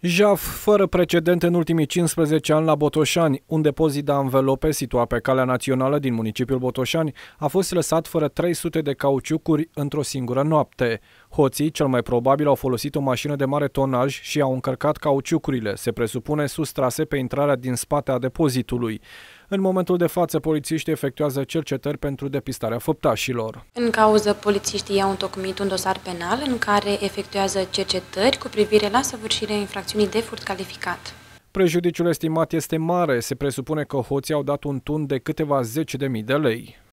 Jaf, fără precedent în ultimii 15 ani la Botoșani, un depozit de anvelope situat pe calea națională din municipiul Botoșani a fost lăsat fără 300 de cauciucuri într-o singură noapte. Hoții, cel mai probabil, au folosit o mașină de mare tonaj și au încărcat cauciucurile, se presupune sustrase pe intrarea din spate a depozitului. În momentul de față, polițiștii efectuează cercetări pentru depistarea făptașilor. În cauză, polițiștii au întocmit un dosar penal în care efectuează cercetări cu privire la săvârșirea infracțiunii de furt calificat. Prejudiciul estimat este mare. Se presupune că hoții au dat un tun de câteva zeci de mii de lei.